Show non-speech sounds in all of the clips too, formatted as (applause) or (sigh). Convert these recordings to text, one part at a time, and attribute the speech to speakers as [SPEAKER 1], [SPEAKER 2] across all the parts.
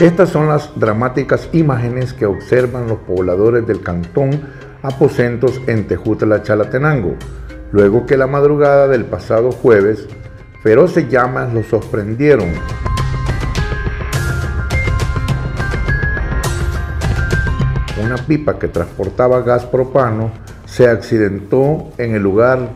[SPEAKER 1] Estas son las dramáticas imágenes que observan los pobladores del cantón Aposentos en Tejutla, Chalatenango, luego que la madrugada del pasado jueves, feroces llamas los sorprendieron. Una pipa que transportaba gas propano se accidentó en el lugar.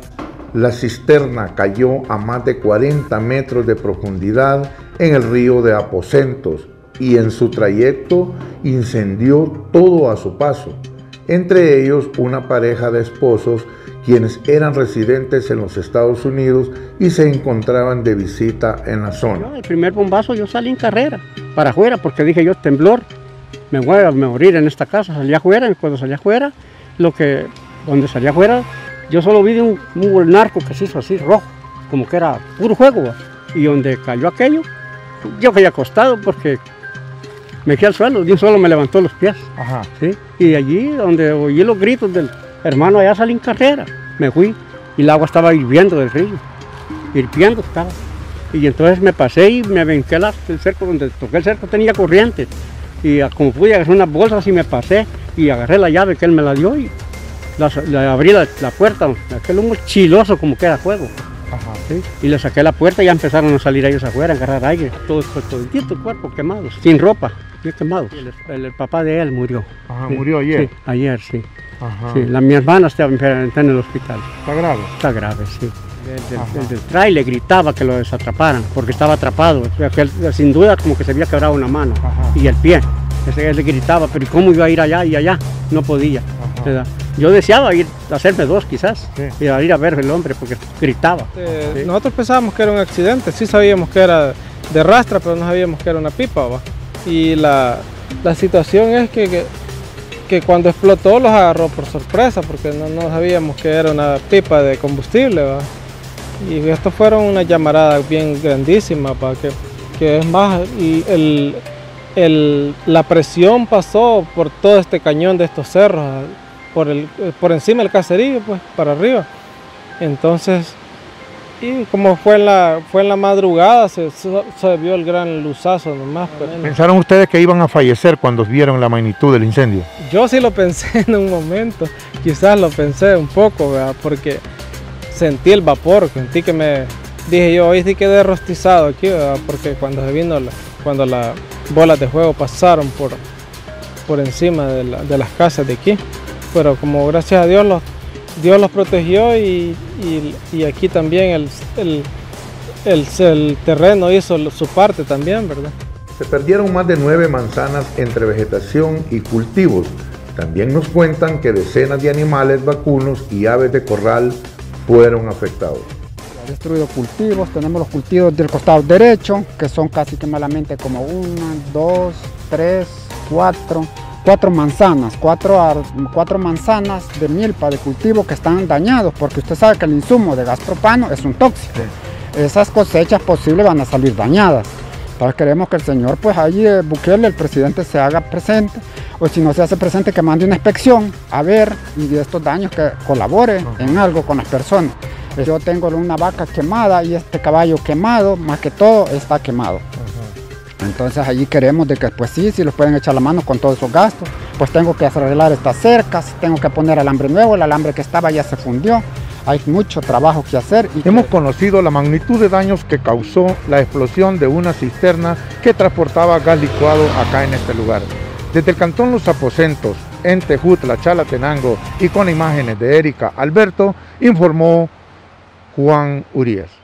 [SPEAKER 1] La cisterna cayó a más de 40 metros de profundidad en el río de Aposentos y en su trayecto incendió todo a su paso, entre ellos una pareja de esposos quienes eran residentes en los Estados Unidos y se encontraban de visita en la zona.
[SPEAKER 2] el primer bombazo yo salí en carrera para afuera porque dije yo temblor, me voy a morir en esta casa, salí afuera cuando salí afuera, lo que, donde salí afuera, yo solo vi un, un narco que se hizo así rojo, como que era puro juego, y donde cayó aquello, yo caí acostado porque me quedé al suelo, de un solo me levantó los pies. ¿sí? Y allí donde oí los gritos del hermano, allá salí en carrera, me fui y el agua estaba hirviendo del río, hirviendo estaba. Y entonces me pasé y me aventé el cerco, donde toqué el cerco tenía corriente. Y como pude agarrar unas bolsas y me pasé y agarré la llave que él me la dio y la, abrí la, puerta, aquel humo chiloso como que era fuego. Y le saqué la puerta y ya empezaron a salir ellos afuera, a agarrar aire. Todo, todo, el cuerpo quemado, sin ropa, quemado. El, papá de él murió.
[SPEAKER 1] ¿Murió ayer?
[SPEAKER 2] Sí, ayer, sí. la, mi hermana está, en el hospital.
[SPEAKER 1] ¿Está grave?
[SPEAKER 2] Está grave, sí. El, del trailer gritaba que lo desatraparan porque estaba atrapado. sin duda como que se había quebrado una mano y el pie. Ese le gritaba, pero ¿cómo iba a ir allá y allá? No podía. Yo deseaba ir a hacerme dos quizás, y a ir a ver el hombre porque gritaba.
[SPEAKER 3] Eh, nosotros pensábamos que era un accidente, sí sabíamos que era de rastra, pero no sabíamos que era una pipa. Y la, situación es que, que, cuando explotó los agarró por sorpresa, porque no, sabíamos que era una pipa de combustible. Y esto fueron una llamarada bien grandísima, para que, que es más, y el, la presión pasó por todo este cañón de estos cerros por, el, por encima del caserío, pues, para arriba. Entonces, y como fue en la, fue en la madrugada, se, se vio el gran luzazo nomás.
[SPEAKER 1] ¿Pensaron ustedes que iban a fallecer cuando vieron la magnitud del incendio?
[SPEAKER 3] Yo sí lo pensé (laughs) en un momento, quizás lo pensé un poco, porque sentí el vapor, sentí que me... Dije yo, hoy sí quedé rostizado aquí, porque cuando se vino, cuando las bolas de fuego pasaron por, por encima de, de las casas de aquí pero como gracias a Dios los, Dios los protegió y, aquí también el, el, terreno hizo su parte también, ¿verdad?
[SPEAKER 1] Se perdieron más de nueve manzanas entre vegetación y cultivos. También nos cuentan que decenas de animales vacunos y aves de corral fueron afectados.
[SPEAKER 4] Ha destruido cultivos, tenemos los cultivos del costado derecho, que son casi que malamente como una, dos, tres, cuatro, cuatro manzanas, cuatro, cuatro manzanas de milpa de cultivo que están dañados, porque usted sabe que el insumo de gas propano es un tóxico. Esas cosechas posibles van a salir dañadas. Entonces queremos que el señor, pues ahí Bukele, el presidente, se haga presente, o si no se hace presente, que mande una inspección a ver y de estos daños que colabore en algo con las personas. Yo tengo una vaca quemada y este caballo quemado, más que todo está quemado. Entonces allí queremos de que pues sí, si los pueden echar la mano con todos esos gastos, pues tengo que arreglar estas cercas, tengo que poner alambre nuevo, el alambre que estaba ya se fundió, hay mucho trabajo que hacer.
[SPEAKER 1] Y Hemos conocido la magnitud de daños que causó la explosión de una cisterna que transportaba gas licuado acá en este lugar. Desde el cantón Los Aposentos, en Tejutla, Chalatenango y con imágenes de Erika Alberto, informó Juan Urias.